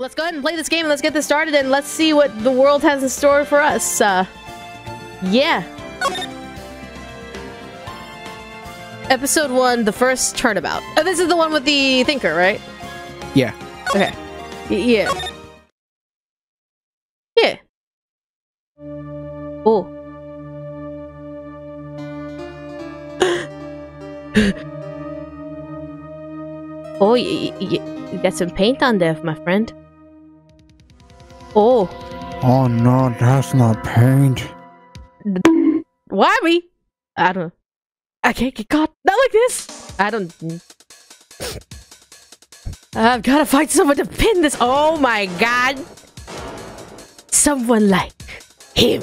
let's go ahead and play this game and let's get this started and let's see what the world has in store for us. Uh, yeah. Episode one, the first turnabout. Oh, this is the one with the thinker, right? Yeah. Okay. Y- yeah. Yeah. Oh. oh, y- y- you got some paint on there, my friend. Oh. Oh no, that's not paint. Why me? I don't. I can't get caught. Not like this. I don't. I've got to find someone to pin this. Oh my god. Someone like him.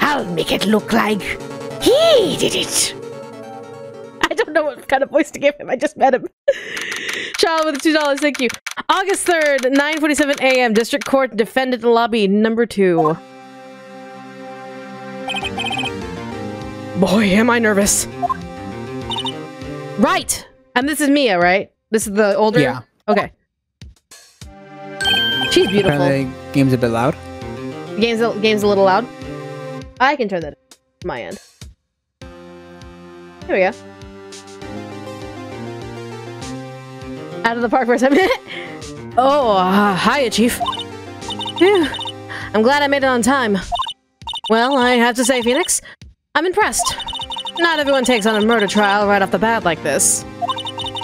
I'll make it look like he did it. I don't know what kind of voice to give him. I just met him. Child with two dollars. Thank you. August third, nine forty-seven a.m. District Court defendant lobby number two. Boy, am I nervous. Right. And this is Mia, right? This is the older. Yeah. Okay. She's beautiful. Apparently, the game's a bit loud. Game's a, game's a little loud. I can turn that my end. There we go. Out of the park for a second. oh, uh, hiya, Chief. Phew. I'm glad I made it on time. Well, I have to say, Phoenix, I'm impressed. Not everyone takes on a murder trial right off the bat like this.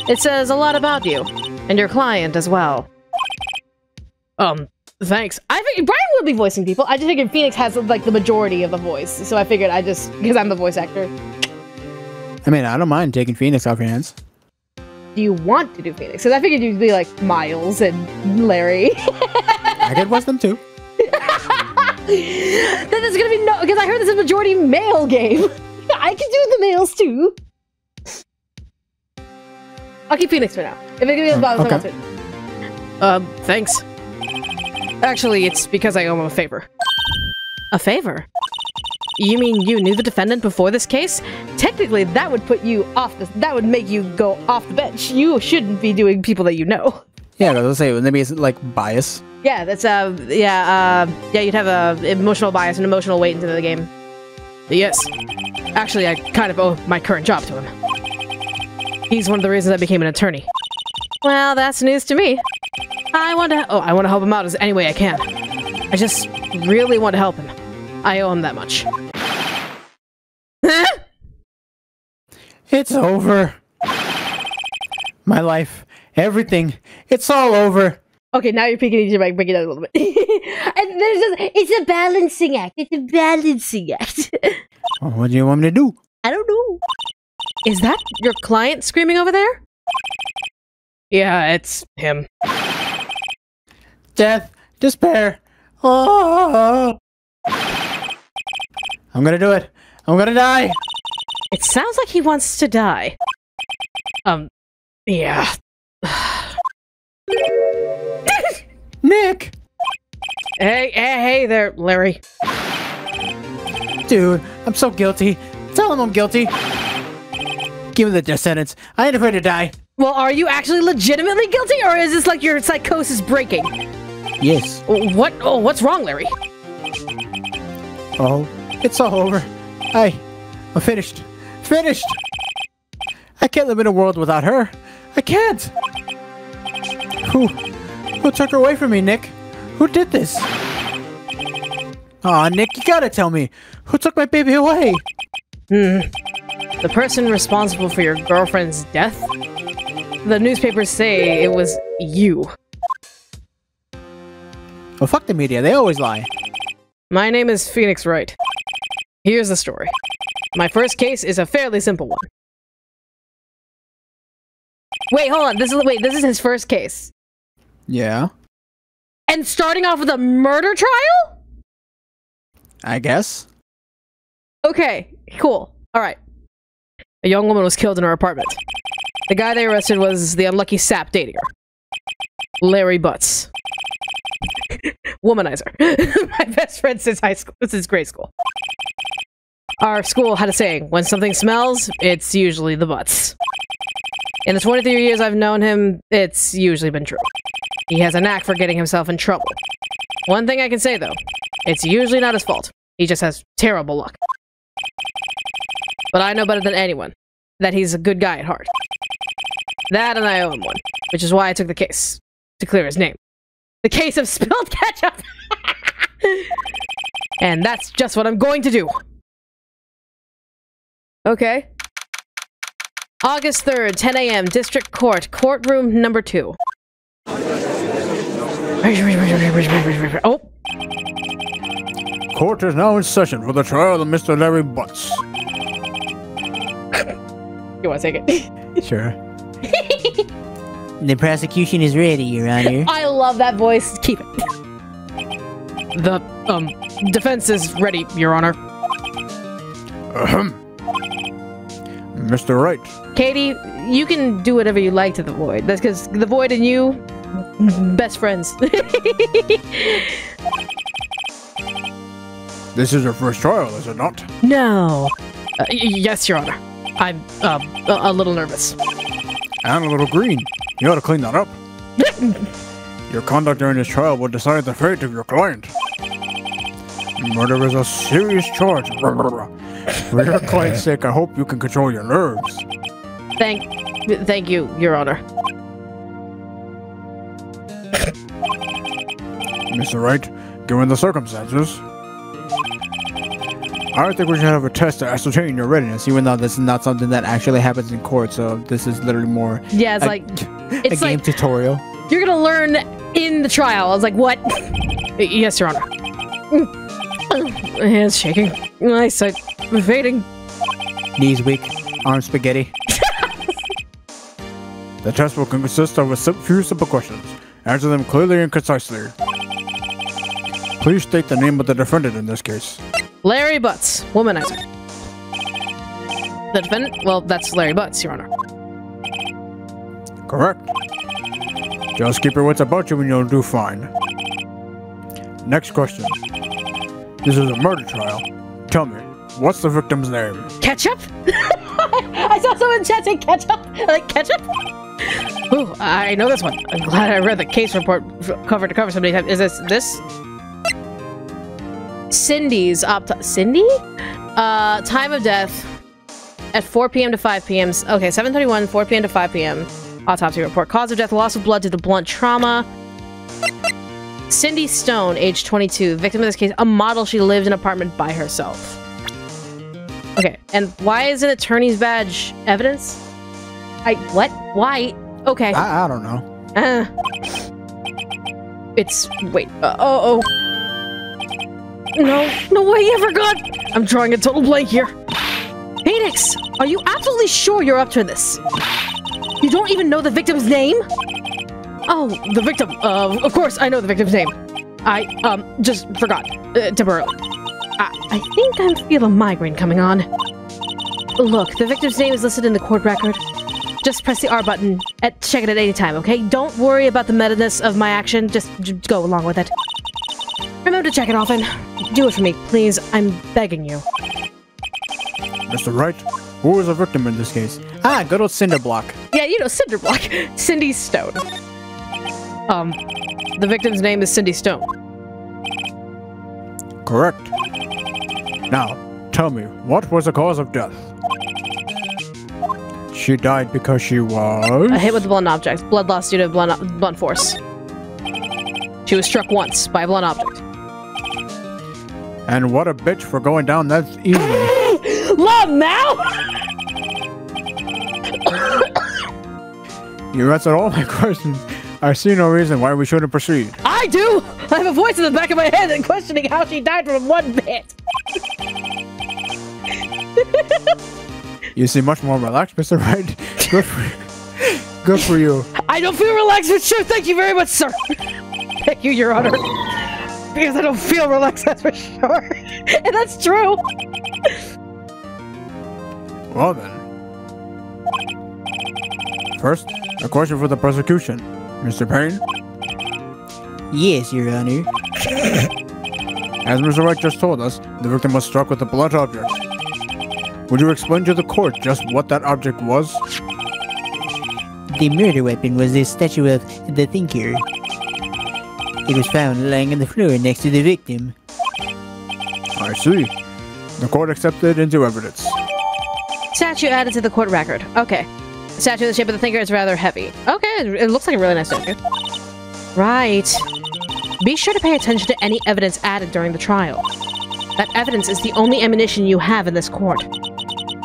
It says a lot about you, and your client as well. Um, thanks. I think Brian will be voicing people. I just figured Phoenix has like the majority of the voice, so I figured I just because I'm the voice actor. I mean, I don't mind taking Phoenix off your hands. Do you want to do Phoenix? Because I figured you'd be like Miles and Larry. I could watch them too. then there's gonna be no because I heard this is a majority male game. I can do the males too. I'll keep Phoenix for now. If it gives me the bottom, okay. Um, thanks. Actually, it's because I owe him a favor. A favor? You mean you knew the defendant before this case? Technically, that would put you off the. That would make you go off the bench. You shouldn't be doing people that you know. Yeah, let's say maybe it's like bias. Yeah, that's uh, yeah, uh, yeah. You'd have a emotional bias and emotional weight into the game. Yes. Actually, I kind of owe my current job to him. He's one of the reasons I became an attorney. Well, that's news to me. I want to. Oh, I want to help him out as any way I can. I just really want to help him. I owe him that much. It's over. My life, everything, it's all over. okay, now you're picking your mic, bring it down a little bit. and there's just, it's a balancing act. It's a balancing act. Well, what do you want me to do? I don't know. Is that your client screaming over there? Yeah, it's him. Death, despair. Oh. I'm gonna do it. I'm gonna die. It sounds like he wants to die. Um, yeah. Nick! Hey, hey, hey there, Larry. Dude, I'm so guilty. Tell him I'm guilty. Give me the death sentence. I ain't afraid to die. Well, are you actually legitimately guilty, or is this like your psychosis breaking? Yes. What? Oh, what's wrong, Larry? Oh, it's all over. I, I'm finished. Finished. I can't live in a world without her. I can't. Who, who took her away from me, Nick? Who did this? Aw, Nick, you gotta tell me. Who took my baby away? Hmm. The person responsible for your girlfriend's death? The newspapers say it was you. Well, fuck the media. They always lie. My name is Phoenix Wright. Here's the story. My first case is a fairly simple one. Wait, hold on. This is wait. This is his first case, Yeah, and starting off with a murder trial. I guess. Okay, cool. All right. A young woman was killed in her apartment. The guy they arrested was the unlucky sap dating her, Larry Butts. Womanizer. My best friend since high school, since grade school. Our school had a saying: when something smells, it's usually the butts. In the 23 years I've known him, it's usually been true. He has a knack for getting himself in trouble. One thing I can say, though, it's usually not his fault. He just has terrible luck. But I know better than anyone that he's a good guy at heart. That and I owe him one, which is why I took the case to clear his name. The case of spilled ketchup! and that's just what I'm going to do. Okay. August 3rd, 10 a.m., District Court, courtroom number two. Oh, Court is now in session for the trial of Mr. Larry Butts. you want to take it? Sure. The prosecution is ready, Your Honor. I love that voice. Keep it. The, um, defense is ready, Your Honor. Ahem. Mr. Wright, Katie, you can do whatever you like to the void. That's because the void and you, best friends. this is your first trial, is it not? no. Uh, yes, Your Honor. I'm, um, a, a little nervous. And a little green. You ought to clean that up. Your conduct during this trial will decide the fate of your client. Murder is a serious charge. For your client's sake, I hope you can control your nerves. Thank, thank you, Your Honor. Mr. Wright, given the circumstances, I don't think we should have a test to ascertain your readiness, even though this is not something that actually happens in court, so this is literally more Yeah, it's a, like, a it's game like, tutorial. you're gonna learn in the trial. I was like, what? yes, Your Honor. Hands shaking. Eyesight fading. Knees weak, arms spaghetti. the test will consist of a few simple questions. Answer them clearly and concisely. Please state the name of the defendant in this case. Larry Butts, womanizer. The defendant? Well, that's Larry Butts, Your Honor. Correct. Just keep your wits about you and you'll do fine. Next question. This is a murder trial. Tell me, what's the victim's name? Ketchup? I saw someone in chat say ketchup. Like ketchup? Ooh, I know this one. I'm glad I read the case report cover to cover so many times. Is this this? Cindy's opt. Cindy? Uh, time of death at 4 p.m. to 5 p.m. Okay, 7:31, 4 p.m. to 5 p.m. Autopsy report. Cause of death: loss of blood due to blunt trauma. Cindy Stone, age 22. Victim of this case, a model. She lived in an apartment by herself. Okay, and why is an attorney's badge evidence? I what? Why? Okay. I, I don't know. Uh, it's wait. Uh, oh oh. No, no way, I forgot. I'm drawing a total blank here. Phoenix, are you absolutely sure you're up to this? You don't even know the victim's name? Oh, the victim. Uh, of course, I know the victim's name. I um just forgot uh, temporarily. I, I think I'm feeling a migraine coming on. Look, the victim's name is listed in the court record. Just press the R button at check it at any time, okay? Don't worry about the meta-ness of my action. Just, j go along with it. Remember to check it often. Do it for me, please. I'm begging you. Mr. Wright, who was the victim in this case? Ah, good old Cinderblock. Yeah, you know, Cinderblock. Cindy Stone. Um, the victim's name is Cindy Stone. Correct. Now, tell me, what was the cause of death? She died because she was. A hit with a blunt object. Blood loss due to blunt, blunt force. She was struck once by a blunt object. And what a bitch for going down that easily. Love now! you answered all my questions. I see no reason why we shouldn't proceed. I do! I have a voice in the back of my head and questioning how she died from one bit. You seem much more relaxed, Mr. Wright. Good for, good for you. I don't feel relaxed, but sure, thank you very much, sir. Thank you, Your Honor. Because I don't feel relaxed, that's for sure. and that's true. Well then. First, a question for the prosecution. Mr. Payne, Yes, Your Honor. as Mr. Wright just told us, the victim was struck with a blunt object. Would you explain to the court just what that object was? The murder weapon was the statue of the Thinker. It was found lying on the floor next to the victim. I see. The court accepted into evidence. Statue added to the court record. Okay. Statue in the shape of the thinker is rather heavy. Okay, it looks like a really nice statue. Right. Be sure to pay attention to any evidence added during the trial. That evidence is the only ammunition you have in this court.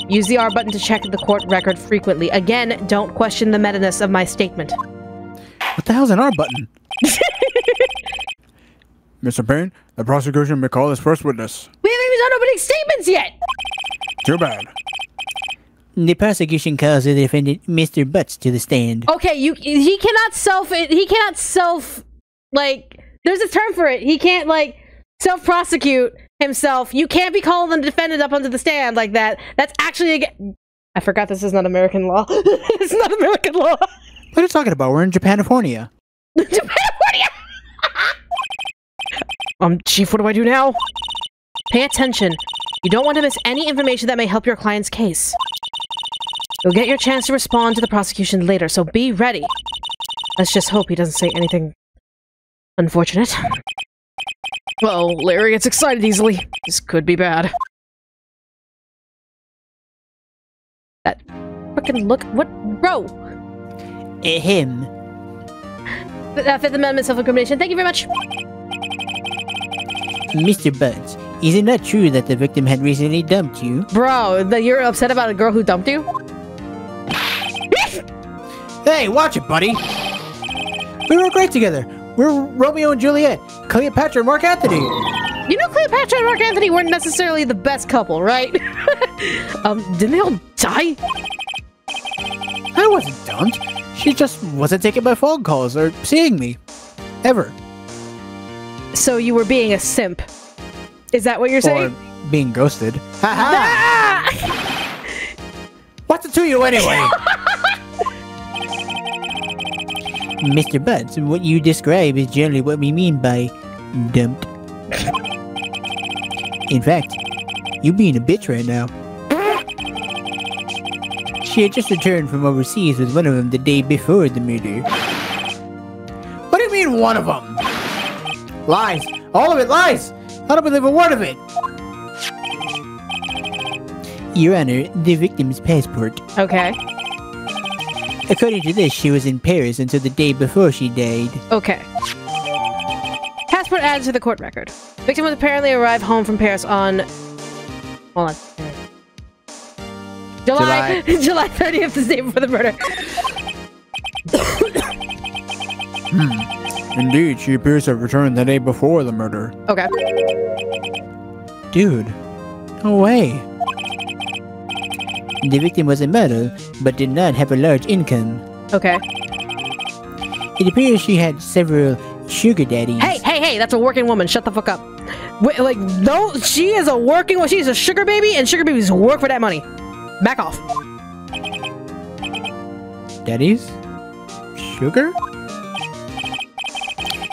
Use the R button to check the court record frequently. Again, don't question the meta-ness of my statement. What the hell's an R button? Mr. Payne, the prosecution may call this first witness. We haven't even done opening statements yet! Too bad. The prosecution calls the defendant Mr. Butts to the stand. Okay, you he cannot self he cannot self like there's a term for it. He can't like self prosecute himself. You can't be calling the defendant up onto the stand like that. That's actually. I forgot this is not American law. it's not American law. What are you talking about? We're in Japanifornia. Japanifornia. um, chief, what do I do now? Pay attention. You don't want to miss any information that may help your client's case. You'll get your chance to respond to the prosecution later, so be ready. Let's just hope he doesn't say anything unfortunate. Well, Larry gets excited easily. This could be bad. That fucking look. What? Bro! Eh, him. Uh, Fifth Amendment self incrimination. Thank you very much. Mr. Butts, is it not true that the victim had recently dumped you? Bro, that you're upset about a girl who dumped you? Hey, watch it, buddy. We were great together. We're Romeo and Juliet, Cleopatra and Mark Anthony. You know Cleopatra and Mark Anthony weren't necessarily the best couple, right? um, didn't they all die? I wasn't dumped. She just wasn't taking my phone calls or seeing me. Ever. So you were being a simp. Is that what you're Or saying? being ghosted. Ha ha! Ah! What's it to you anyway? Mr. Butts, what you describe is generally what we mean by dumped. In fact, you being a bitch right now. She had just returned from overseas with one of them the day before the murder. what do you mean one of them? Lies. All of it lies. I don't believe a word of it. Your Honor, the victim's passport. Okay. According to this, she was in Paris until the day before she died. Okay. Passport added to the court record. Victim was apparently arrived home from Paris on. Hold on. July July 30th, the day before the murder. Hmm. Indeed, she appears to have returned the day before the murder. Okay. Dude. No way. The victim was a model, but did not have a large income. Okay. It appears she had several sugar daddies. Hey, hey, hey! That's a working woman. Shut the fuck up. Wait, like, no, she is a working. one. She's a sugar baby, and sugar babies work for that money. Back off. Daddies? Sugar?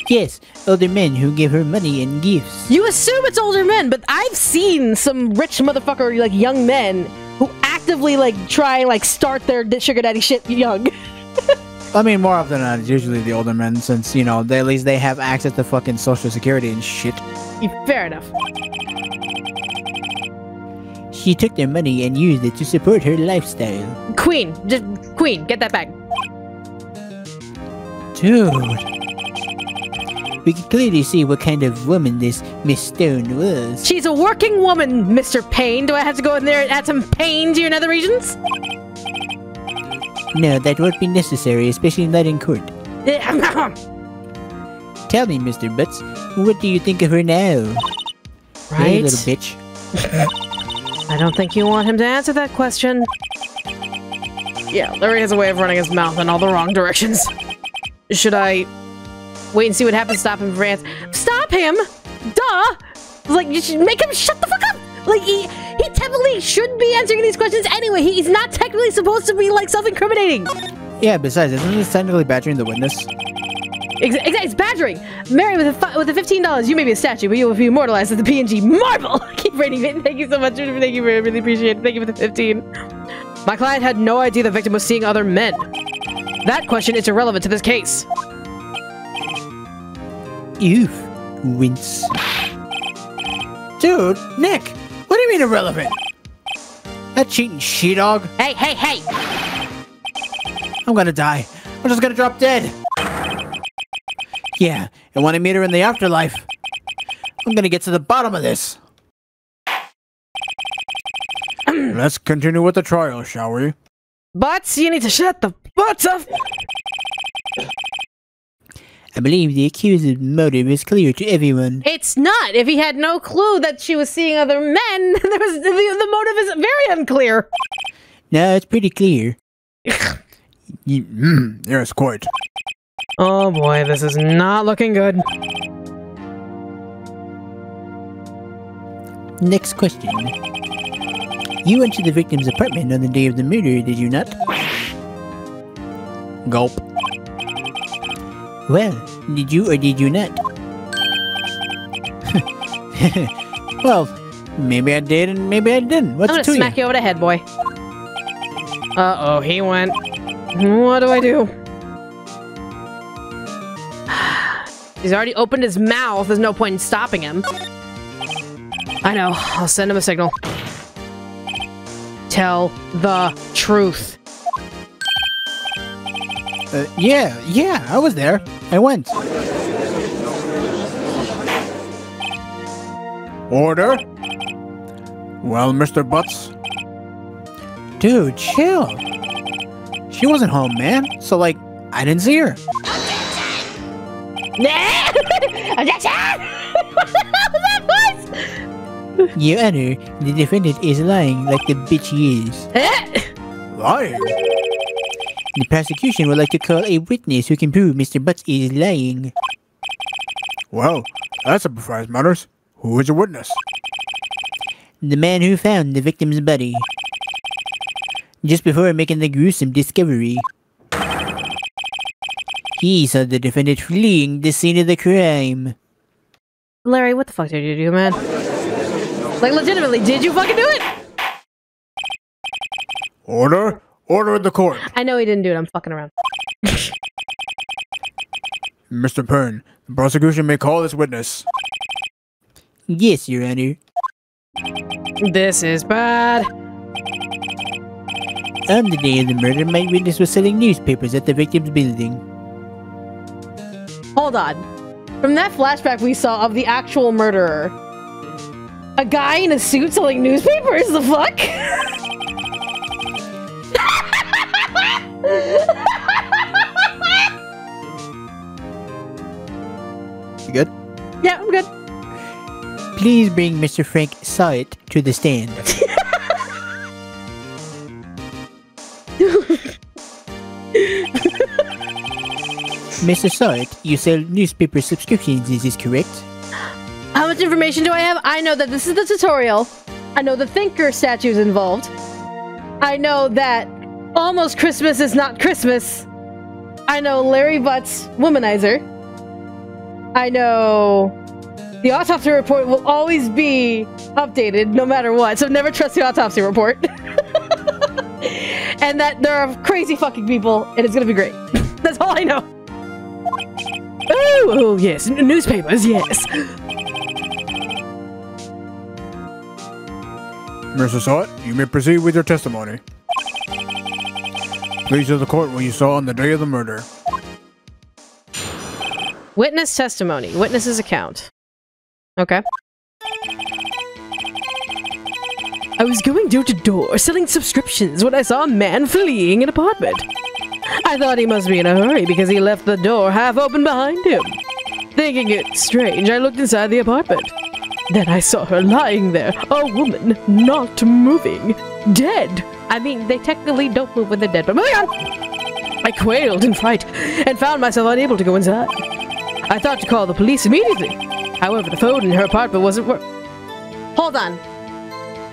Yes, older men who give her money and gifts. You assume it's older men, but I've seen some rich motherfucker, like young men, actively like try and like start their sugar daddy shit young. I mean, more often than not, it's usually the older men, since, you know, they, at least they have access to fucking social security and shit. Fair enough. She took their money and used it to support her lifestyle. Queen, just queen, get that back. Dude. We could clearly see what kind of woman this Miss Stone was. She's a working woman, Mr. Payne. Do I have to go in there and add some pain to your nether regions? No, that won't be necessary, especially not in court. Tell me, Mr. Butts, what do you think of her now? Hey, right? little bitch. I don't think you want him to answer that question. Yeah, Larry has a way of running his mouth in all the wrong directions. Should I wait and see what happens? Stop him France. Stop him! Duh! Like, you should make him shut the fuck up! Like, he, he technically should be answering these questions anyway. He's not technically supposed to be, like, self-incriminating. Yeah, besides, isn't this technically badgering the witness? Exactly, it's badgering. Mary, with a with the fifteen dollars, you may be a statue, but you will be immortalized as the PNG marble. Keep rating it. Thank you so much. Thank you, I really appreciate it. Thank you for the fifteen. My client had no idea the victim was seeing other men. That question is irrelevant to this case. Oof. Wince. Dude, Nick, what do you mean irrelevant? That cheating she-dog. Hey, hey, hey! I'm gonna die. I'm just gonna drop dead. Yeah, and when I meet her in the afterlife, I'm gonna get to the bottom of this. Let's continue with the trial, shall we? Butts, you need to shut the butts up! I believe the accused's motive is clear to everyone. It's not! If he had no clue that she was seeing other men, there was, the, the motive is very unclear! No, it's pretty clear. Ye- mm, yes, quite. Oh boy, this is not looking good. Next question. You went to the victim's apartment on the day of the murder, did you not? Gulp. Well, did you or did you not? Well, maybe I did and maybe I didn't. What's I'm gonna to smack you? you over the head, boy. Uh-oh, he went. What do I do? He's already opened his mouth. There's no point in stopping him. I know. I'll send him a signal. Tell the truth. Uh, yeah, yeah, I was there. I went. Order? Well, Mr. Butts? Dude, chill. She wasn't home, man. So, like, I didn't see her. Objection! what the hell was that voice? Your Honor, the defendant is lying like the bitch he is. Lying? The prosecution would like to call a witness who can prove Mr. Butts is lying. Well, that simplifies matters. Who is a witness? The man who found the victim's body. Just before making the gruesome discovery. He saw the defendant fleeing the scene of the crime. Larry, what the fuck did you do, man? Like, legitimately, did you fucking do it? Order? Order in the court. I know he didn't do it. I'm fucking around. Mr. Pern, the prosecution may call this witness. Yes, Your Honor. This is bad. On the day of the murder, my witness was selling newspapers at the victim's building. Hold on. From that flashback we saw of the actual murderer, a guy in a suit selling newspapers? The fuck? You good? yeah, I'm good. Please bring Mr. Frank Syatt to the stand. Mr. Syatt, you sell newspaper subscriptions, is this correct? How much information do I have? I know that this is the tutorial. I know the thinker statue's involved. I know that almost Christmas is not Christmas. I know Larry Butt's womanizer. I know the autopsy report will always be updated no matter what, so never trust the autopsy report. and that there are crazy fucking people, and it's gonna be great. That's all I know. Oh, oh yes, N- newspapers, yes. Mr. Sott, you may proceed with your testimony. Please tell the court what you saw on the day of the murder. Witness testimony. Witness's account. Okay. I was going door to door selling subscriptions when I saw a man fleeing an apartment. I thought he must be in a hurry because he left the door half open behind him. Thinking it strange, I looked inside the apartment. Then I saw her lying there, a woman, not moving, dead. I mean, they technically don't move when they're dead, but moving on. I quailed in fright and found myself unable to go inside. I thought to call the police immediately. However, the phone in her apartment wasn't work. Hold on.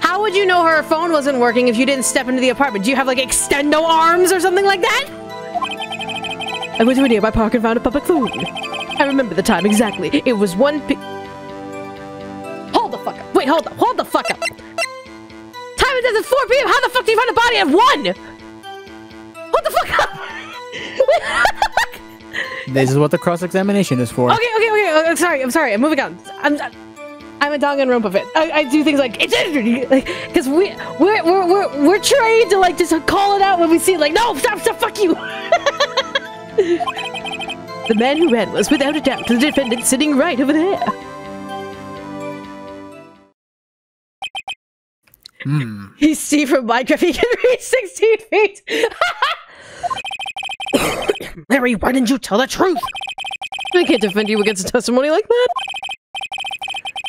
How would you know her phone wasn't working if you didn't step into the apartment? Do you have like extendo arms or something like that? I went to a nearby park and found a public phone. I remember the time exactly. It was one p- Hold the fuck up. Wait, hold up. Hold the fuck up. Time it is at 4 p.m. How the fuck do you find a body at 1? What the fuck? This is what the cross-examination is for. Okay, okay, okay. I'm sorry. I'm sorry. I'm moving on. I'm. I'm a Danganronpa fan. I, I do things like it's like because we we're, we're we're we're trained to like just call it out when we see it. Like no, stop, stop, fuck you. the man who ran was without a doubt the defendant sitting right over there. Hmm. He's Steve from Minecraft. He can reach 16 feet. Larry, why didn't you tell the truth? I can't defend you against a testimony like that.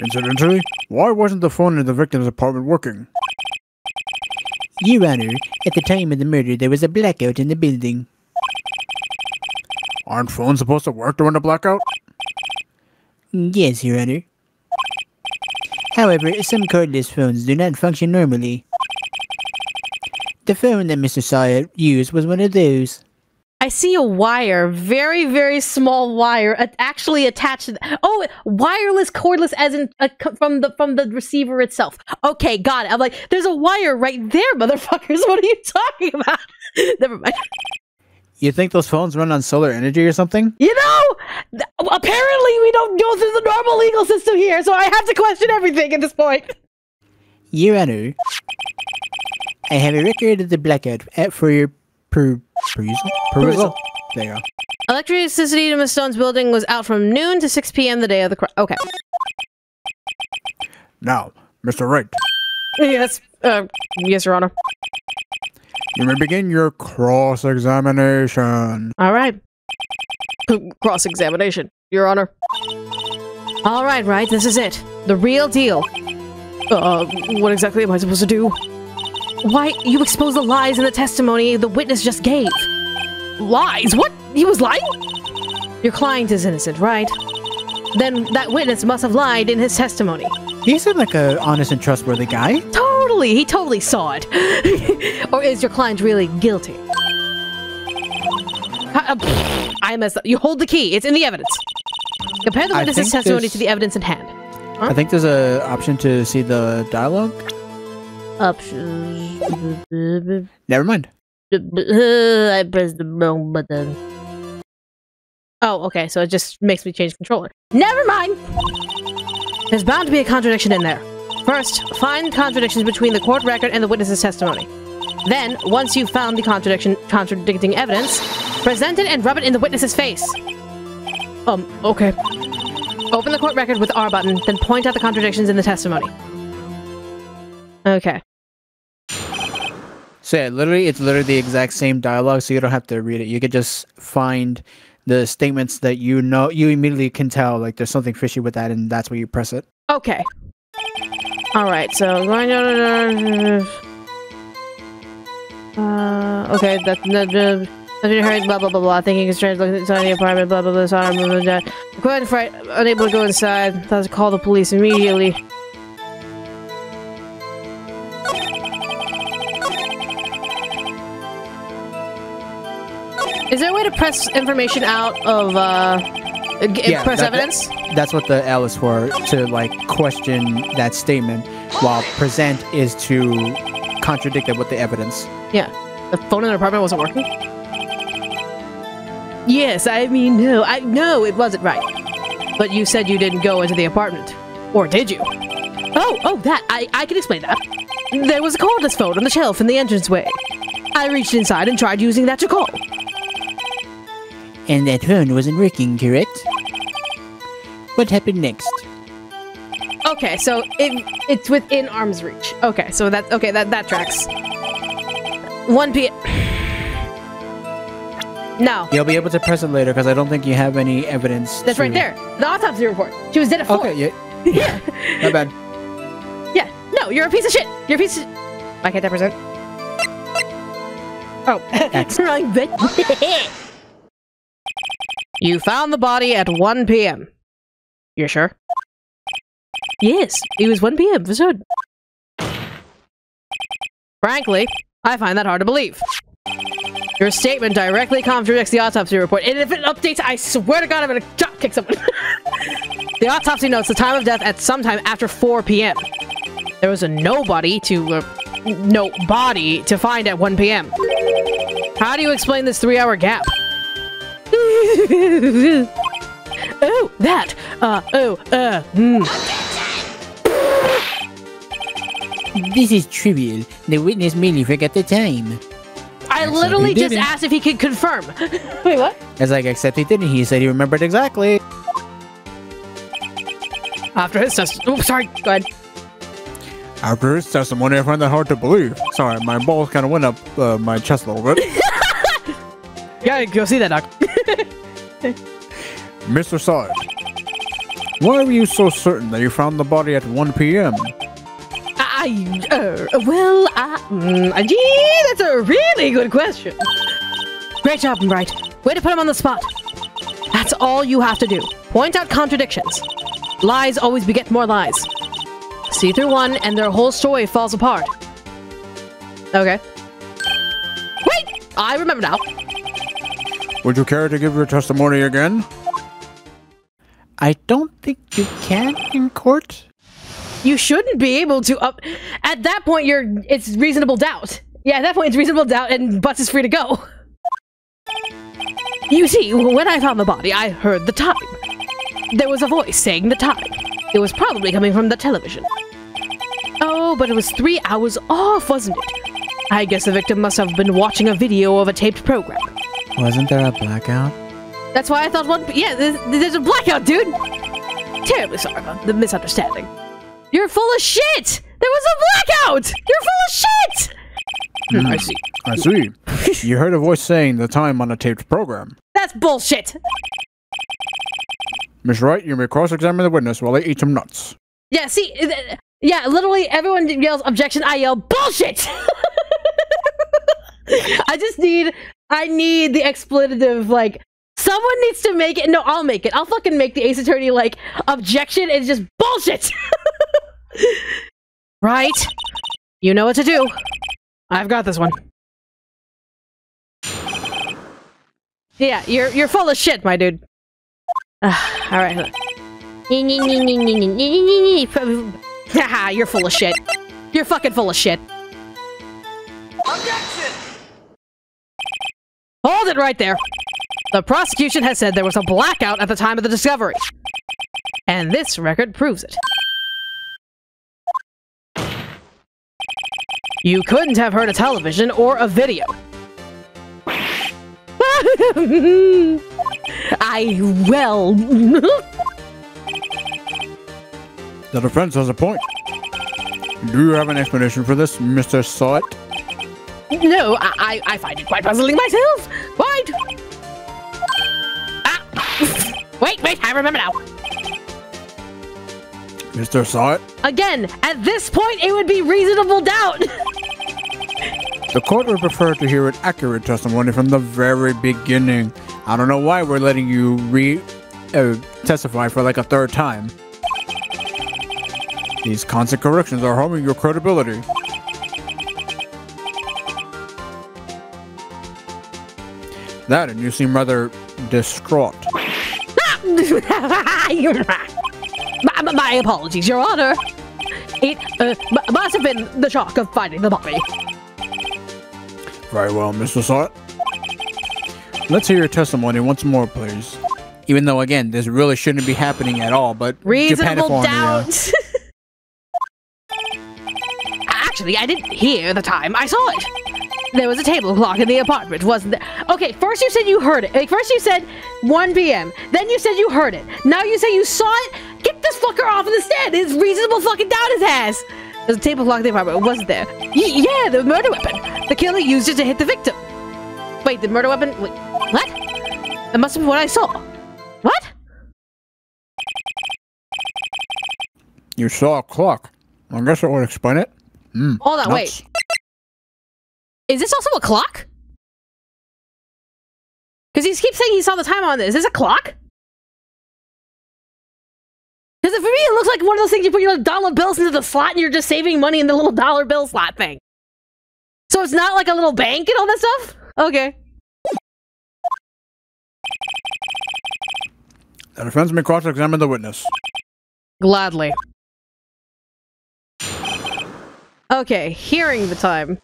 Incidentally, why wasn't the phone in the victim's apartment working? Your Honor, at the time of the murder, there was a blackout in the building. Aren't phones supposed to work during a blackout? Yes, Your Honor. However, some cordless phones do not function normally. The phone that Mr. Sawyer used was one of those. I see a wire, very, very small wire, actually attached. To oh, wireless, cordless, as in uh, from the from the receiver itself. Okay, got it. I'm like, there's a wire right there, motherfuckers. What are you talking about? Never mind. You think those phones run on solar energy or something? You know, th- apparently we don't go through the normal legal system here, so I have to question everything at this point. Your Honor, I have a record of the blackout for your per perusal. Perusal. There you go. Electricity to Miss Stone's building was out from noon to 6 p.m. the day of the crime. Okay. Now, Mr. Wright, Yes. Uh, yes, Your Honor. You may begin your cross-examination. All right. Cross examination, Your Honor. All right, right. This is it. The real deal. Uh, what exactly am I supposed to do? Why, you expose the lies in the testimony the witness just gave. Lies? What? He was lying? Your client is innocent, right? Then that witness must have lied in his testimony. He seemed like a honest and trustworthy guy. Totally, he totally saw it. or is your client really guilty? Uh, I messed up. You hold the key. It's in the evidence. Compare the witness's testimony there's- to the evidence in hand. I think there's a option to see the dialogue. Options. Never mind. I pressed the wrong button. Oh, okay. So it just makes me change controller. Never mind. There's bound to be a contradiction in there. First, find contradictions between the court record and the witness's testimony. Then, once you've found the contradiction, contradicting evidence, present it and rub it in the witness's face. Um, okay. Open the court record with R button, then point out the contradictions in the testimony. Okay. So yeah, literally, it's literally the exact same dialogue, so you don't have to read it. You could just find the statements that you know, you immediately can tell, like there's something fishy with that, and that's where you press it. Okay. All right. So. Uh, okay. That the the. I've been heard blah blah blah blah. Thinking it's strange looking inside the apartment. Blah blah blah. Sorry, blah blah blah. Quite fright, unable to go inside. Thought to call the police immediately. Is there a way to press information out of uh, g- Yeah, press that- that- evidence? That's what the L is for, to like question that statement, while present is to contradict it with the evidence. Yeah. The phone in the apartment wasn't working? Yes, I mean, no. I No, it wasn't right. But you said you didn't go into the apartment. Or did you? Oh, oh, that. I, I can explain that. There was a cordless phone on the shelf in the entranceway. I reached inside and tried using that to call. And that phone wasn't working, correct? What happened next? Okay, so it, it's within arm's reach. Okay, so that okay, that that tracks. 1 p. No, You'll be able to press it later because I don't think you have any evidence. that's to- right there. The autopsy report. She was dead at four. Okay, yeah, yeah. my bad. Yeah, no, you're a piece of shit. You're a piece of. Why can't I present? Oh, wrong bit. You found the body at 1 p.m. You're sure? Yes, it was 1 p.m. for sure. Frankly, I find that hard to believe. Your statement directly contradicts the autopsy report, and if it updates, I swear to God, I'm gonna drop kick someone. the autopsy notes the time of death at sometime after 4 p.m. There was a nobody to uh, no body to find at 1 p.m. How do you explain this three-hour gap? oh, that. Uh, oh, uh, hmm. This is trivial. The witness merely forgot the time. I Except literally just asked if he could confirm. Wait, what? As I was like, except he didn't. He said he remembered exactly. After his test. Oh, sorry. Go ahead. After his testimony, I find that hard to believe. Sorry, my balls kind of went up uh, my chest a little bit. Yeah, go see that, Doc. Mr. Sarge, why were you so certain that you found the body at 1 p.m.? I, uh, well, I, mm, uh, gee, that's a really good question. Great job, Bright. Way to put him on the spot. That's all you have to do. Point out contradictions. Lies always beget more lies. See through one, and their whole story falls apart. Okay. Wait! I remember now. Would you care to give your testimony again? I don't think you can in court. You shouldn't be able to up. At that point, you're. It's reasonable doubt. Yeah, at that point, it's reasonable doubt, and Butts is free to go. You see, when I found the body, I heard the time. There was a voice saying the time. It was probably coming from the television. Oh, but it was three hours off, wasn't it? I guess the victim must have been watching a video of a taped program. Wasn't there a blackout? That's why I thought one. Yeah, there's, there's a blackout, dude. Terribly sorry about the misunderstanding. You're full of shit. There was a blackout. You're full of shit. Hmm, I see. I see. you heard a voice saying the time on a taped program. That's bullshit. Miss Wright, you may cross-examine the witness while they eat some nuts. Yeah, see, yeah, literally everyone yells objection. I yell bullshit. I just need, I need the expletive. Like, someone needs to make it. No, I'll make it. I'll fucking make the Ace Attorney like objection is just bullshit. right? You know what to do. I've got this one. Yeah, you're you're full of shit, my dude. Ah, all right. Haha, you're full of shit. You're fucking full of shit. Hold it right there. The prosecution has said there was a blackout at the time of the discovery. And this record proves it. You couldn't have heard a television or a video. I well. The defense has a point. Do you have an explanation for this, Mr. Sahwit? No, I, I, I find it quite puzzling myself. Quite. Ah. wait, wait, I remember now. Mr. Sahwit? Again, at this point, it would be reasonable doubt. The court would prefer to hear an accurate testimony from the very beginning. I don't know why we're letting you re uh, testify for like a third time. These constant corrections are harming your credibility. That and you seem rather distraught. my, my- apologies, Your Honor. It uh, must have been the shock of finding the body. Very well, Mr. Sahwit. Let's hear your testimony once more, please. Even though, again, this really shouldn't be happening at all, but Reasonable yeah. doubt. Actually, I didn't hear the time. I saw it. There was a table clock in the apartment, wasn't there? Okay, first you said you heard it. Like, first you said 1 p.m. Then you said you heard it. Now you say you saw it? Get this fucker off of the stand. It's reasonable fucking doubt his ass. There's a table clock in the apartment. Wasn't there? Y- yeah, the murder weapon. The killer used it to hit the victim. Wait, the murder weapon? Wait, what? That must have been what I saw. What? You saw a clock. I guess that would explain it. Hmm. Hold on, nuts. wait. Is this also a clock? Because he keeps saying he saw the time on this. Is this a clock? Because for me, it looks like one of those things you put your dollar bills into the slot and you're just saving money in the little dollar bill slot thing. So it's not like a little bank and all that stuff? Okay. The defense may cross-examine the witness. Gladly. Okay, hearing the time.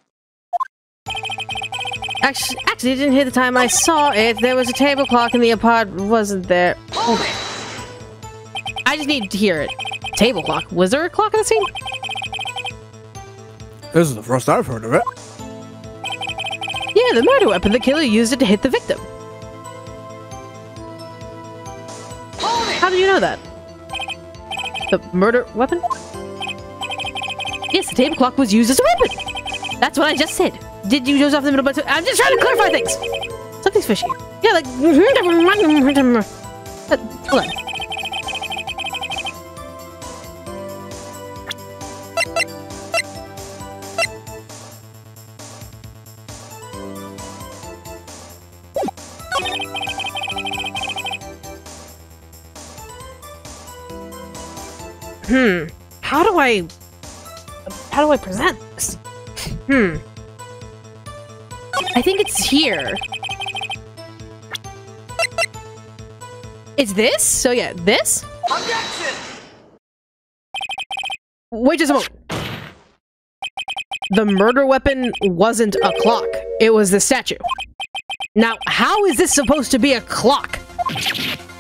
Actually, actually, it didn't hear the time I saw it. There was a table clock in the apartment. Wasn't there? Okay. I just need to hear it. Table clock. Was there a clock in the scene? This is the first I've heard of it. Yeah, the murder weapon. The killer used it to hit the victim. How do you know that? The murder weapon? Yes, the table clock was used as a weapon. That's what I just said. Did you doze off in the middle? But I'm just trying to clarify things. Something's fishy. Yeah, like. Uh, hold on. Hmm. How do I... How do I present this? Hmm. I think it's here. It's this? So yeah, this? Objection! Wait just a moment. The murder weapon wasn't a clock. It was the statue. Now, how is this supposed to be a clock?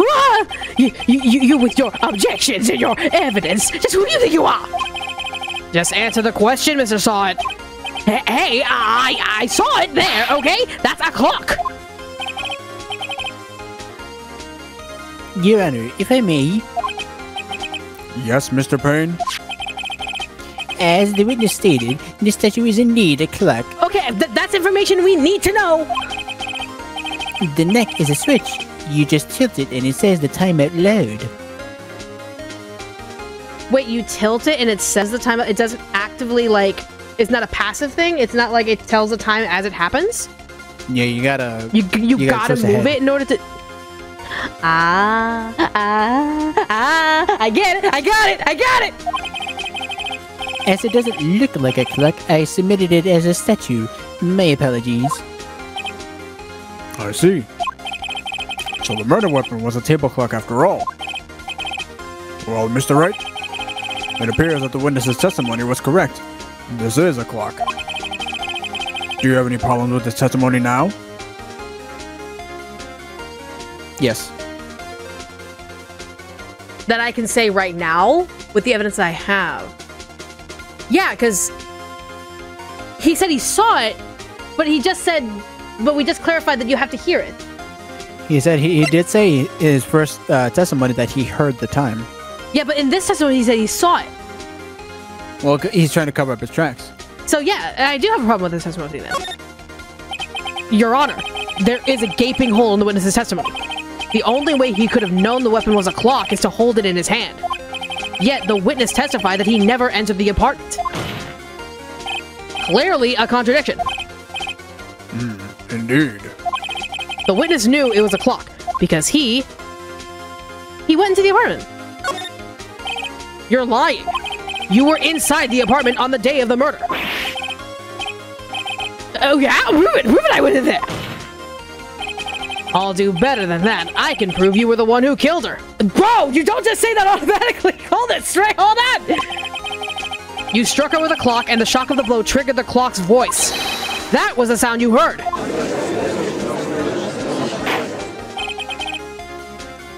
Ah! You, you, you, you with your objections and your evidence. Just who do you think you are? Just answer the question, Mr. Sahwit. Hey, hey, I, I saw it there, okay? That's a clock. Your Honor, if I may, Yes, Mr. Payne? as the witness stated, the statue is indeed a clock. Okay, th that's information we need to know. The neck is a switch. You just tilt it and it says the time out loud. Wait, you tilt it and it says the time. It doesn't actively like. It's not a passive thing. It's not like it tells the time as it happens. Yeah, you gotta. You you, You gotta gotta move ahead. it in order to. Ah ah ah! I get it! I got it! I got it! As it doesn't look like a clock, I submitted it as a statue. My apologies. I see. So the murder weapon was a table clock after all. Well, Mr. Wright, it appears that the witness's testimony was correct. This is a clock. Do you have any problems with this testimony now? Yes. That I can say right now with the evidence I have. Yeah, because he said he saw it, but he just said, but we just clarified that you have to hear it. He said he, he did say in his first uh, testimony that he heard the time. Yeah, but in this testimony, he said he saw it. Well, he's trying to cover up his tracks. So yeah, I do have a problem with this testimony then. Your Honor, there is a gaping hole in the witness's testimony. The only way he could have known the weapon was a clock is to hold it in his hand. Yet the witness testified that he never entered the apartment. Clearly a contradiction. Hmm, indeed. The witness knew it was a clock because he he went into the apartment. You're lying. You were inside the apartment on the day of the murder. Oh yeah, prove it, prove it. I went in there. I'll do better than that. I can prove you were the one who killed her. Bro, you don't just say that automatically. Hold it straight. Hold on. You struck her with a clock, and the shock of the blow triggered the clock's voice. That was the sound you heard.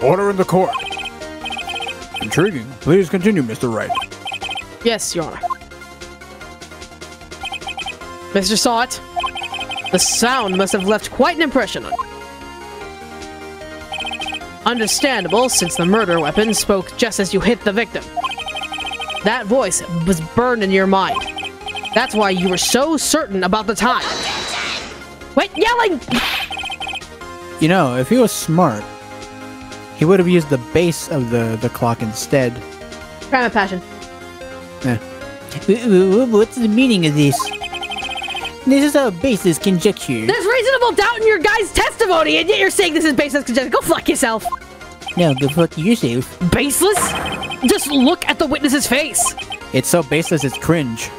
Order in the court. Intriguing. Please continue, Mr. Wright. Yes, Your Honor. Mr. Sahwit, the sound must have left quite an impression on you. Understandable, since the murder weapon spoke just as you hit the victim. That voice was burned in your mind. That's why you were so certain about the time. Wait, yelling! You know, if he was smart, he would have used the base of the, the clock instead. Crime of passion. W- w- w- What's the meaning of this? This is a baseless conjecture. There's reasonable doubt in your guy's testimony, and yet you're saying this is baseless conjecture. Go fuck yourself. Now go fuck yourself. Baseless? Just look at the witness's face. It's so baseless, it's cringe.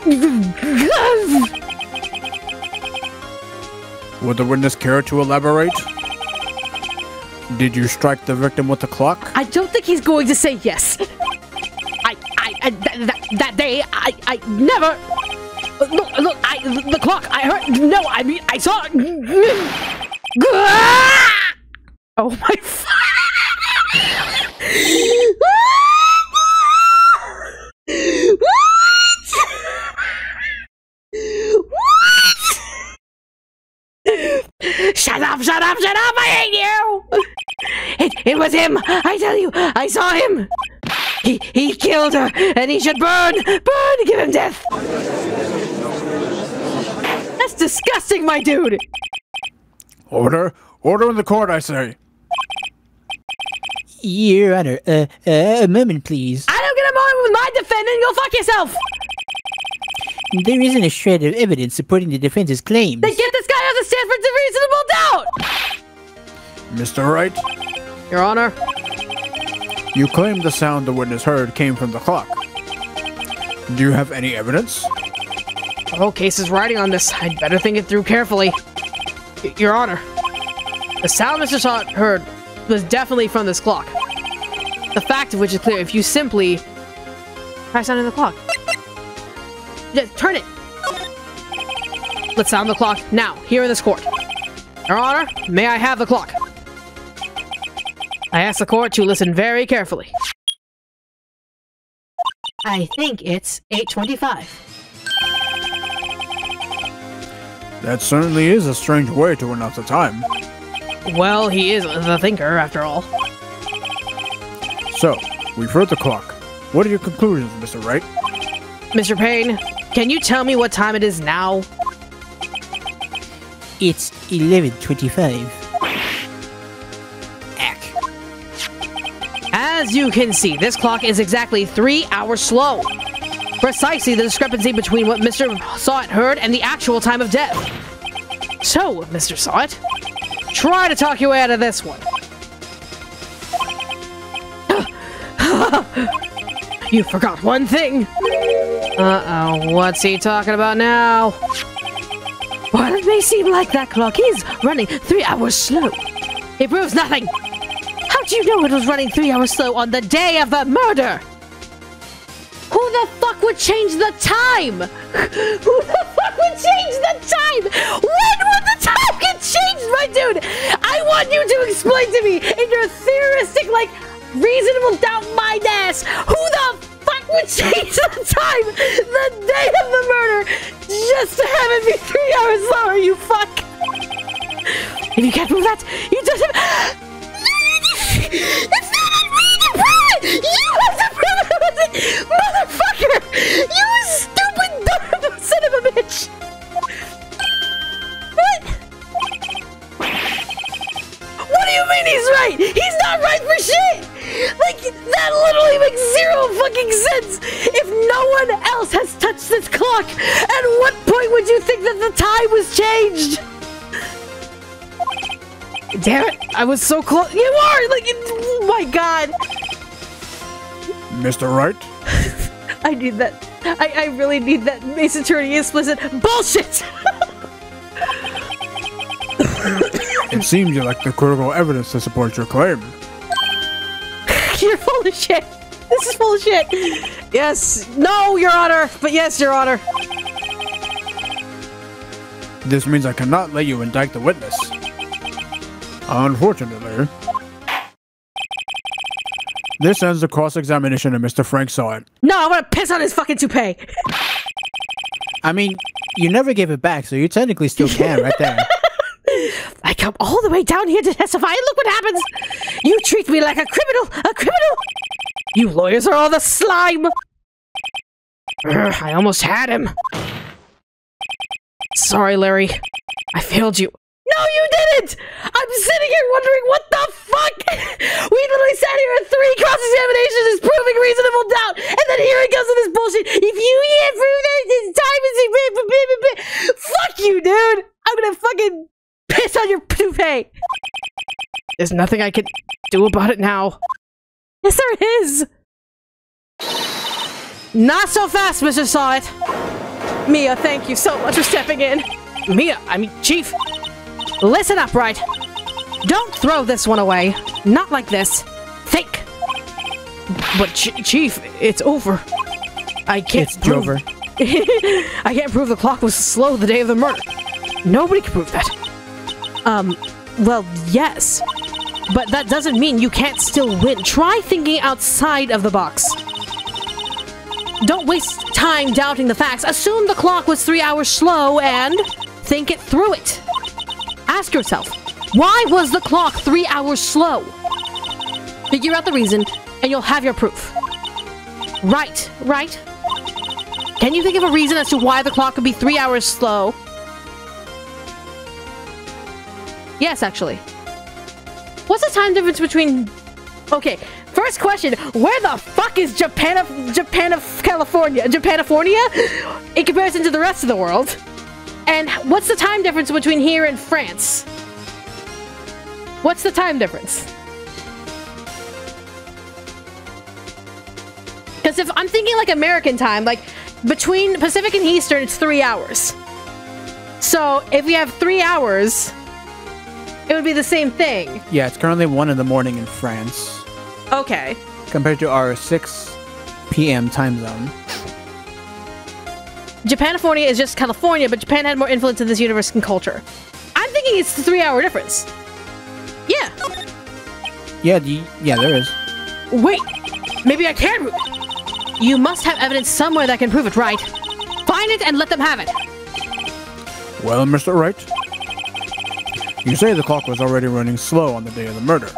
Would the witness care to elaborate? Did you strike the victim with the clock? I don't think he's going to say yes. I that, that, day, I, I never. Look, look, I, the clock, I heard, no, I mean, I saw, oh my Shut up, shut up, shut up, I hate you! It, it was him, I tell you, I saw him! He, he killed her, and he should burn, burn, give him death! That's disgusting, my dude! Order, order in the court, I say. Your Honor, uh, uh, a moment, please. I don't get a moment with my defendant, go fuck yourself! There isn't a shred of evidence supporting the defense's claims. Then get this guy off the stand for reasonable doubt! Mr. Wright, Your Honor, you claim the sound the witness heard came from the clock. Do you have any evidence? the whole case is riding on this. I'd better think it through carefully. Y- Your Honor, the sound Mr. Sahwit heard was definitely from this clock. The fact of which is clear if you simply try sounding the clock. Just turn it. Let's sound the clock now, here in this court. Your Honor, may I have the clock? I ask the court to listen very carefully. I think it's 825. That certainly is a strange way to announce the time. Well, he is the thinker, after all. So, we've heard the clock. What are your conclusions, Mr. Wright? Mr. Payne, can you tell me what time it is now? It's 11.25. As you can see, this clock is exactly three hours slow. Precisely the discrepancy between what Mr. Sahwit heard and the actual time of death. So, Mr. Sahwit, try to talk your way out of this one. you forgot one thing. Uh-oh, what's he talking about now? While it may seem like that clock is running three hours slow, it proves nothing. Do you know it was running three hours slow on the day of the murder? Who the fuck would change the time? Who the fuck would change the time? When would the time get changed, my dude? I want you to explain to me in your theoristic, like, reasonable doubt mind ass, who the fuck would change the time the day of the murder just to have it be three hours slower, you fuck? If you can't prove that, you just have... It's not on me to prove! You have to prove it! Motherfucker! You stupid dumb son of a bitch! What? What do you mean he's right? He's not right for shit! Like, that literally makes zero fucking sense! If no one else has touched this clock, at what point would you think that the time was changed? Damn it! I was so close. You are like, it- oh my god! Mr. Wright? I need that. I, I really need that Mace Attorney explicit bullshit. It seems you lack the critical evidence to support your claim. You're full of shit. This is full of shit. Yes. No, Your Honor. But yes, Your Honor. This means I cannot let you indict the witness. Unfortunately. This ends the cross-examination of Mr. Frank Sahwit. No, I want to piss on his fucking toupee. I mean, you never gave it back, so you technically still can right there. I come all the way down here to testify, and look what happens. You treat me like a criminal. A criminal. You lawyers are all the slime. Ugh, I almost had him. Sorry, Larry. I failed you. No, you didn't! I'm sitting here wondering what the fuck! We literally sat here at three cross examinations is proving reasonable doubt, and then here he goes with this bullshit. If you can't prove that his time is fuck you, dude! I'm gonna fucking piss on your toupee. There's nothing I can do about it now. Yes, there is. Not so fast, Mr. Sahwit. Mia, thank you so much for stepping in. Mia, I mean, Chief, listen up, right? Don't throw this one away. Not like this. Think. But, Ch- Chief, it's over. I can't It's prove- over. I can't prove the clock was slow the day of the murder. Nobody can prove that. Um, well, yes. But that doesn't mean you can't still win. Try thinking outside of the box. Don't waste time doubting the facts. Assume the clock was three hours slow and think it through it. Ask yourself, why was the clock three hours slow? Figure out the reason, and you'll have your proof. Right, right? Can you think of a reason as to why the clock could be three hours slow? Yes, actually. What's the time difference between... Okay, first question. Where the fuck is Japan of, Japan of California? Japanifornia? In comparison to the rest of the world? And what's the time difference between here and France? What's the time difference? Because if I'm thinking like American time, like between Pacific and Eastern, it's three hours. So if we have three hours, it would be the same thing. Yeah, it's currently 1 in the morning in France, Okay. compared to our 6 p.m. time zone. Japanifornia is just California, but Japan had more influence in this universe and culture. I'm thinking it's the three hour difference. Yeah. Yeah, the, yeah, there is. Wait. Maybe I can. You must have evidence somewhere that can prove it, right? Find it and let them have it. Well, Mr. Wright, you say the clock was already running slow on the day of the murder.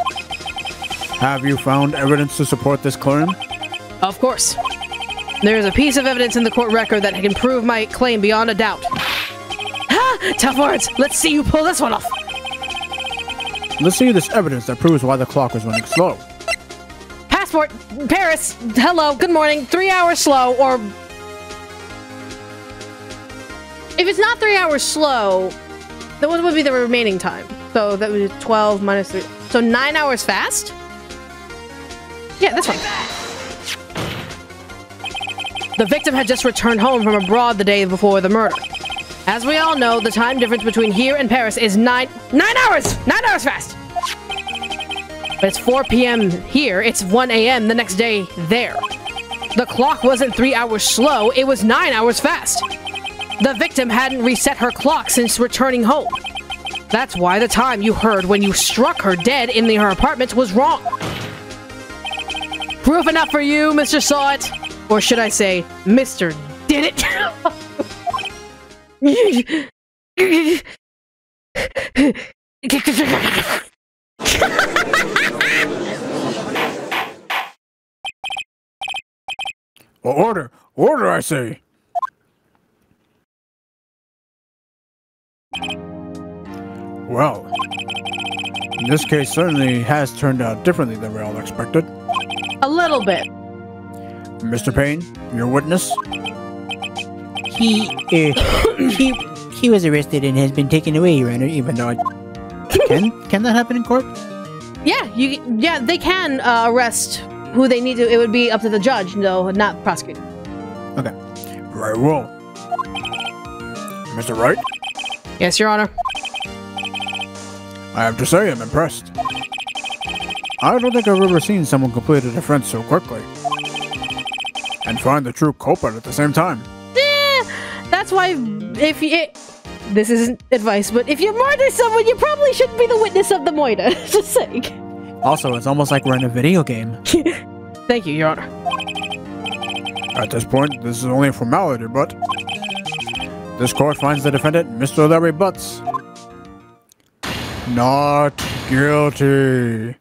Have you found evidence to support this claim? Of course. There is a piece of evidence in the court record that can prove my claim beyond a doubt. Ha! Tough words. Let's see you pull this one off. Let's see this evidence that proves why the clock was running slow. Passport, Paris. Hello, good morning. Three hours slow, or if it's not three hours slow, then what would be the remaining time? So that would be twelve minus three. So nine hours fast. Yeah, that's fine. The victim had just returned home from abroad the day before the murder. As we all know, the time difference between here and Paris is nine nine hours. Nine hours fast. But it's 4 p.m. here, it's 1 a.m. the next day there. The clock wasn't three hours slow, it was nine hours fast. The victim hadn't reset her clock since returning home. That's why the time you heard when you struck her dead in the, her apartment was wrong. Proof enough for you, Mr. Sahwit. Or should I say, Mr. Did it? Well, order! Order, I say! Well, in this case certainly has turned out differently than we all expected. A little bit. Mr. Payne, your witness? He, uh, he, he was arrested and has been taken away, Your Honor, even though I... Can, can that happen in court? Yeah, you. Yeah, they can uh, arrest who they need to. It would be up to the judge, no, not prosecutor. Okay. Very well. Mr. Wright, Yes, Your Honor. I have to say I'm impressed. I don't think I've ever seen someone complete a defense so quickly. And find the true culprit at the same time. Eh, that's why if you. this isn't advice, but if you murder someone, you probably shouldn't be the witness of the murder. Just saying. Also, it's almost like we're in a video game. Thank you, Your Honor. At this point, this is only a formality, but this court finds the defendant, Mr. Larry Butts, not guilty.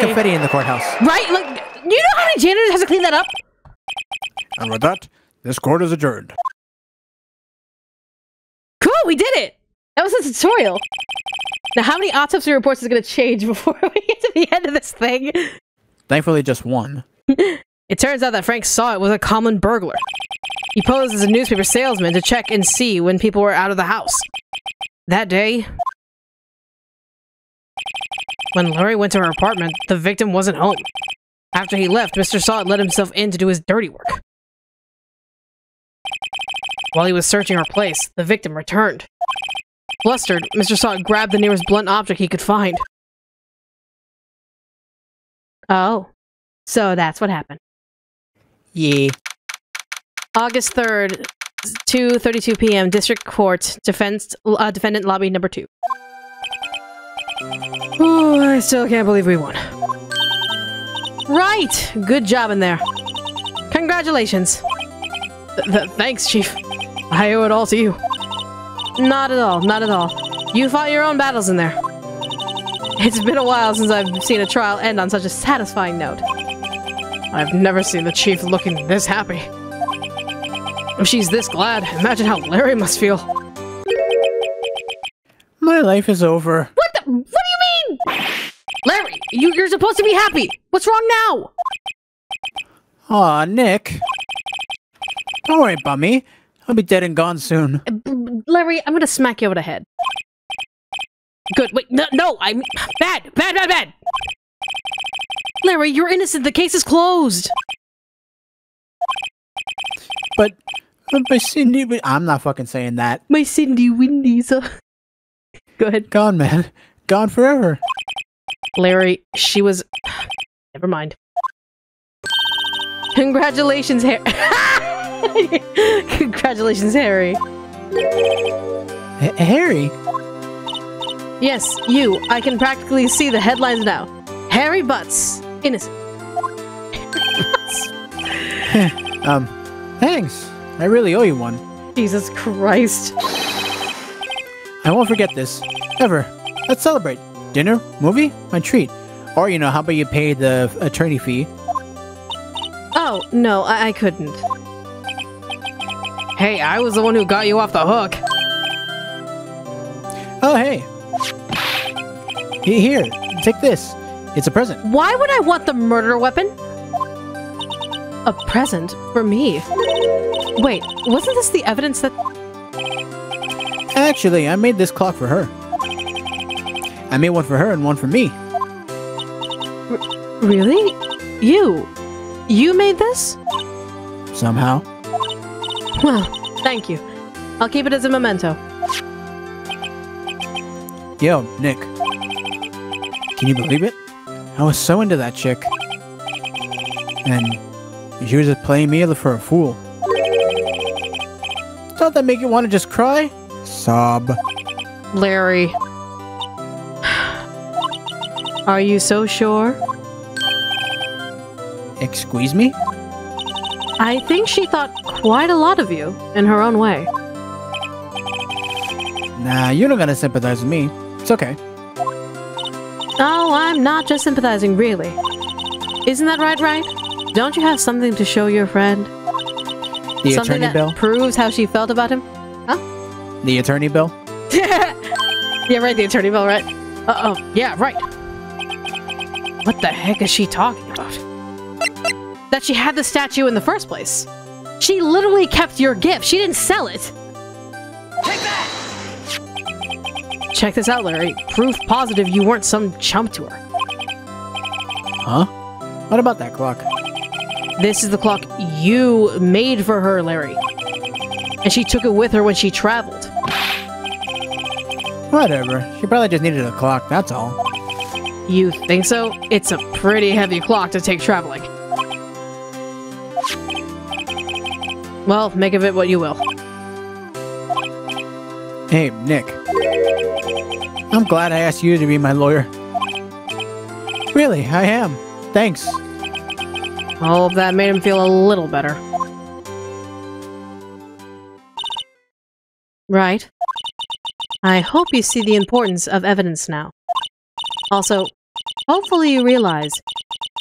Who the fuck let confetti in the courthouse? Right? Like, do you know how many janitors has to clean that up? And with that, this court is adjourned. Cool, we did it. That was a tutorial. Now, how many autopsy reports is going to change before we get to the end of this thing? Thankfully, just one. It turns out that Frank Sahwit was a common burglar. He posed as a newspaper salesman to check and see when people were out of the house. That day, when Laurie went to her apartment, the victim wasn't home. After he left, Mr. Sahwit let himself in to do his dirty work. While he was searching her place, the victim returned. Flustered, Mr. Sahwit grabbed the nearest blunt object he could find. Oh, so that's what happened. Yeah. August 3rd, 2.32 p.m., District Court, defense, uh, Defendant Lobby number 2. Oh, I still can't believe we won. Right! Good job in there. Congratulations. Th th thanks, Chief. I owe it all to you. Not at all, not at all. You fought your own battles in there. It's been a while since I've seen a trial end on such a satisfying note. I've never seen the Chief looking this happy. If she's this glad, imagine how Larry must feel. My life is over. What you, you're supposed to be happy. What's wrong now? Aw, Nick. Don't worry about me. I'll be dead and gone soon. Uh, Larry, I'm gonna smack you over the head. Good. Wait, no, no, I'm bad, bad, bad, bad. Larry, you're innocent. The case is closed. But, but my Cindy, I'm not fucking saying that. My Cindy Windies. uh. Go ahead, Gone, man. Gone forever. Larry. She was. Never mind. Congratulations, Harry. Congratulations, Harry. H- Harry? Yes, you. I can practically see the headlines now. Harry Butts, innocent. Um, thanks. I really owe you one. Jesus Christ. I won't forget this. Ever. Let's celebrate. Dinner? Movie? My treat. Or, you know, how about you pay the attorney fee? Oh, no, I, I couldn't. Hey, I was the one who got you off the hook. Oh, hey. He- Here, take this. It's a present. Why would I want the murder weapon? A present for me. Wait, wasn't this the evidence that. Actually, I made this clock for her. I made one for her and one for me. Really? You? You made this? Somehow. Well, thank you. I'll keep it as a memento. Yo, Nick. Can you believe it? I was so into that chick. And she was just playing me for a fool. Don't that make you want to just cry? Sob. Larry. Are you so sure? Excuse me? I think she thought quite a lot of you in her own way. Nah, you're not gonna sympathize with me. It's okay. Oh, I'm not just sympathizing, really. Isn't that right, right? Don't you have something to show your friend? The something attorney that bill? proves how she felt about him? Huh? The attorney bill? yeah, right, the attorney bill, right? Uh oh, yeah, right. What the heck is she talking about? That she had the statue in the first place. She literally kept your gift. She didn't sell it. Take that! Check this out, Larry. Proof positive you weren't some chump to her. Huh? What about that clock? This is the clock you made for her, Larry. And she took it with her when she traveled. Whatever. She probably just needed a clock, that's all. You think so? It's a pretty heavy clock to take traveling. Well, make of it what you will. Hey, Nick. I'm glad I asked you to be my lawyer. Really, I am. Thanks. I hope that made him feel a little better. Right. I hope you see the importance of evidence now. Also, hopefully you realize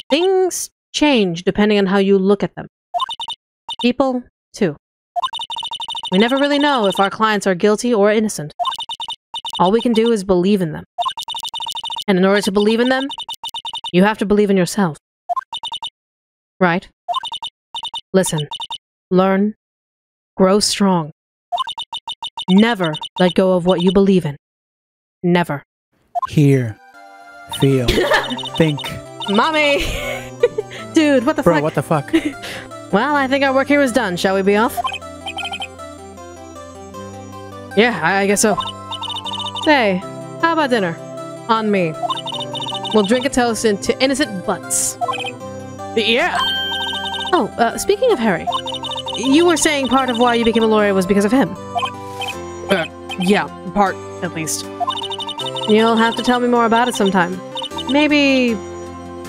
things change depending on how you look at them. People, too. We never really know if our clients are guilty or innocent. All we can do is believe in them. And in order to believe in them, you have to believe in yourself. Right? Listen, learn, grow strong. Never let go of what you believe in. Never. Hear. Feel. think. Mommy! Dude, what the Bro, fuck? what the fuck? Well, I think our work here is done. Shall we be off? Yeah, I, I guess so. Say, how about dinner? On me. We'll drink a toast into innocent butts. Yeah! Oh, uh, speaking of Harry, you were saying part of why you became a lawyer was because of him. Uh, yeah, part, at least. You'll have to tell me more about it sometime. Maybe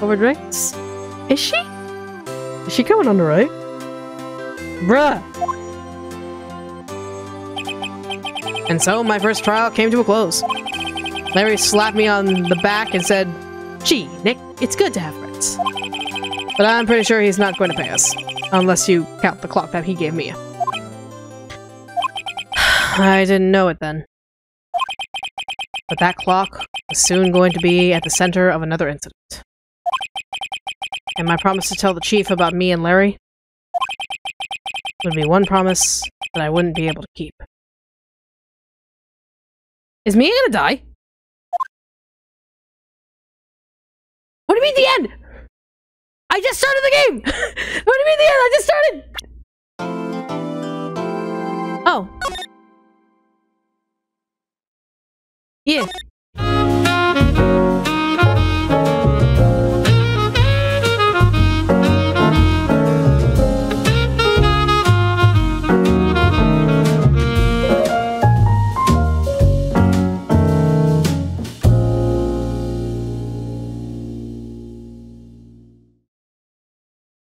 over drinks? Is she? Is she coming on the right? Bruh! And so my first trial came to a close. Larry slapped me on the back and said, Gee, Nick, it's good to have friends. But I'm pretty sure he's not going to pay us. Unless you count the clock that he gave me. I didn't know it then. But that clock was soon going to be at the center of another incident. And my promise to tell the chief about me and Larry would be one promise that I wouldn't be able to keep. Is Mia gonna die? What do you mean the end? I just started the game! what do you mean the end? I just started! Oh. Yeah.